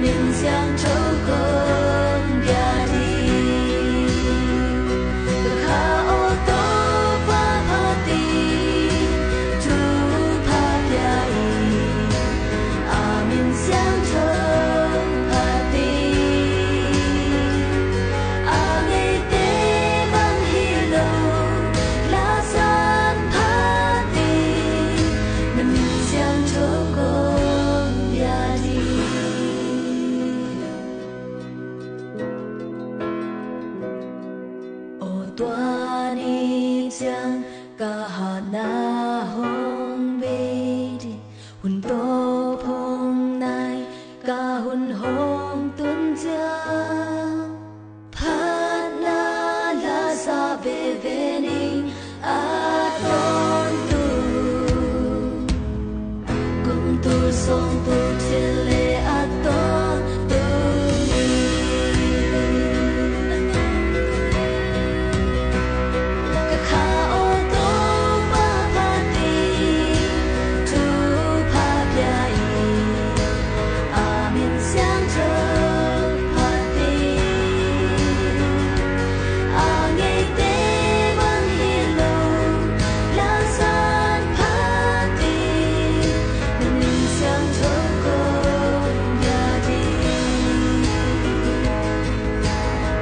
面向抽空 Kahana hong, bede, undo.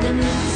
等名。